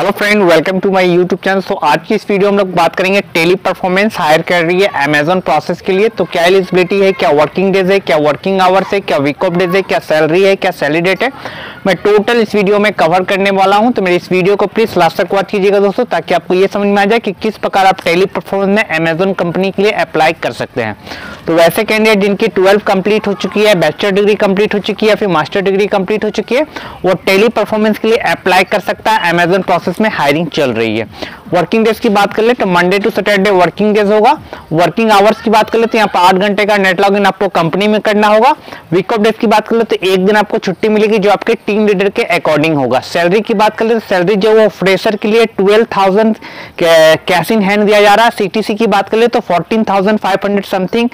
Hello friend welcome to my YouTube channel so आज की इस वीडियो हम लोग बात करेंगे टेली परफॉर्मेंस हायर कर रही है अमेजोन प्रोसेस के लिए। तो क्या एलिजिबिलिटी है, क्या वर्किंग डेज़ है, क्या वर्किंग आवर्स है, क्या वीक ऑफ़ डेज़ है, क्या सैलरी है, क्या सैलरी डेट है? मैं टोटल इस वीडियो में कवर करने वाला हूँ। तो मेरी इस वीडियो को प्लीज़ लास्ट तक वॉच कीजिएगा दोस्तों, ताकि आपको ये समझ में आ जाए कि किस प्रकार आप टेली परफॉर्मेंस में अमेजोन कंपनी के लिए अप्लाई कर सकते हैं। तो वैसे कैंडिडेट जिनकी ट्वेल्व कंप्लीट हो चुकी है बैचलर डिग्री कंप्लीट हो चुकी है फिर मास्टर डिग्री कंप्लीट हो चुकी है, वो टेली परफॉर्मेंस के लिए अप्लाई कर सकता है अमेजोन प्रोसेस में हायरिंग चल रही है। वर्किंग डेज़ की बात कर ले तो Monday to Saturday working days होगा। वर्किंग आवर्स की बात कर ले तो यहाँ पर आठ घंटे का नेट लॉग इन आपको कंपनी में करना होगा। वीक ऑफ़ डेज़ की बात कर ले तो एक दिन आपको छुट्टी मिलेगी जो आपके टीम लीडर के अकॉर्डिंग होगा। सैलरी की बात कर ले तो सैलरी जो वो फ्रेशर के लिए twelve thousand cash in hand दिया जा रहा है। सीटीसी की बात कर ले तो fourteen thousand five hundred something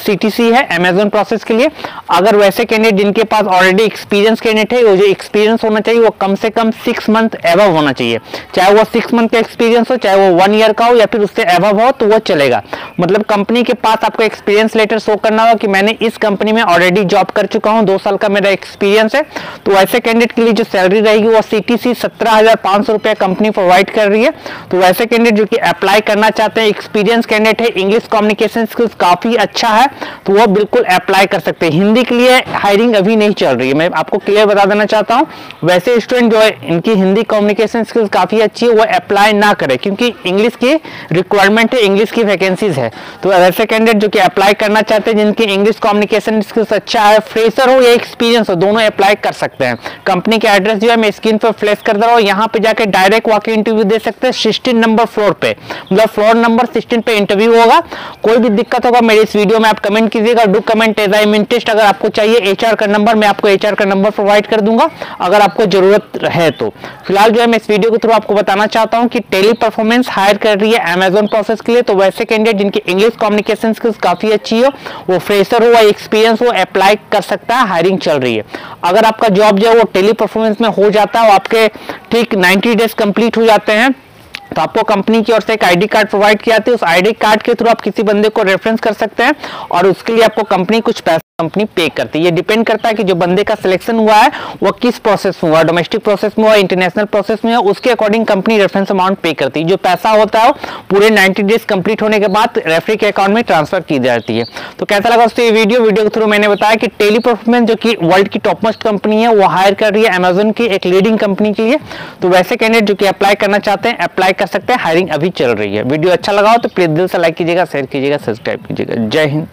CTC है अमेजोन प्रोसेस के लिए। अगर वैसे कैंडिडेट जिनके पास ऑलरेडी एक्सपीरियंस कैंडिडेट है, वो जो एक्सपीरियंस होना चाहिए, वो कम से कम सिक्स मंथ एवव होना चाहिए। चाहे वो सिक्स मंथ का एक्सपीरियंस हो, चाहे वो वन ईयर का हो, या फिर उससे एवव हो तो वो चलेगा। मतलब कंपनी के पास आपको एक्सपीरियंस लेटर शो करना होगा कि मैंने इस कंपनी में ऑलरेडी जॉब कर चुका हूँ, दो साल का मेरा एक्सपीरियंस है। तो वैसे कैंडिडेट के लिए जो सैलरी रहेगी, वो सी टी कंपनी प्रोवाइड कर रही है। तो वैसे कैंडिडेट जो कि अप्लाई करना चाहते हैं एक्सपीरियंस कैंडिडेट है इंग्लिश कम्युनिकेशन स्किल्स काफ़ी अच्छा है तो वो बिल्कुल अप्लाई कर सकते हैं। हिंदी के लिए हायरिंग अभी नहीं चल रही है। मैं आपको क्लियर बता देना चाहता हूँ। वैसे स्टूडेंट जो है, इनकी हिंदी कम्युनिकेशन स्किल्स काफ़ी अच्छी है, वो अप्लाई ना करे, क्योंकि इंग्लिश की रिक्वायरमेंट है इंग्लिश की वैकेंसीज है। तो वैसे कैंडिडेट जो कि अप्लाई करना चाहते हैं, जिनकी इंग्लिश कम्युनिकेशन स्किल्स अच्छा है फ्रेशर हो या एक्सपीरियंस हो, दोनों अप्लाई कर सकते हैं। कंपनी का एड्रेस जो है, मैं स्क्रीन पर फ्लैश कर दे रहा हूँ, यहाँ पे जाके डायरेक्ट वाकई इंटरव्यू दे सकते हैं सिक्सटीन नंबर फ्लोर पे। मतलब फ्लोर नंबर सिक्सटीन पे इंटरव्यू होगा। कोई भी दिक्कत होगा, मेरे इस वीडियो में आप कमेंट कीजिएगा do comment as I interest अगर आपको चाहिए एचआर का नंबर मैं आपको एचआर का नंबर प्रोवाइड कर दूँगा, अगर आपको ज़रूरत है तो। फ़िलहाल जो है, मैं इस वीडियो के थ्रू आपको बताना चाहता हूँ कि टेली परफॉर्मेंस हायर कर रही है अमेजोन प्रोसेस के लिए। तो वैसे कैंडिडेट जिनकी इंग्लिश कम्युनिकेशन स्किल्स काफ़ी अच्छी हो, वो फ्रेशर हो या एक्सपीरियंस हो अप्लाई कर सकता है हायरिंग चल रही है। अगर आपका जॉब जो है वो टेली परफॉर्मेंस में हो जाता है आपके ठीक 90 डेज़ कंप्लीट हो जाते हैं तो आपको कंपनी की ओर से एक आईडी कार्ड प्रोवाइड किया था उस आईडी कार्ड के थ्रू आप किसी बंदे को रेफरेंस कर सकते हैं और उसके लिए आपको कंपनी कुछ पैसा कंपनी पे करती है। ये डिपेंड करता है कि जो बंदे का सिलेक्शन हुआ है, वो किस प्रोसेस में हुआ डोमेस्टिक प्रोसेस में हुआ इंटरनेशनल प्रोसेस में हुआ, उसके अकॉर्डिंग कंपनी रेफरेंस अमाउंट पे करती है। जो पैसा होता है पूरे 90 डेज़ कंप्लीट होने के बाद रेफरी के अकाउंट में ट्रांसफ़र की जाती है। तो कैसा लगा दोस्तों ये वीडियो वीडियो के थ्रू मैंने बताया कि टेली परफॉर्मेंस जो कि वर्ल्ड की टॉप मोस्ट कंपनी है, वो हायर कर रही है अमेजोन की एक लीडिंग कंपनी के लिए। तो वैसे कैंडिडेट जो कि अप्लाई करना चाहते हैं अप्लाई कर सकते हैं। हायरिंग अभी चल रही है। वीडियो अच्छा लगा हो तो प्लीज़ दिल से लाइक कीजिएगा शेयर कीजिएगा सब्सक्राइब कीजिएगा। जय हिंद।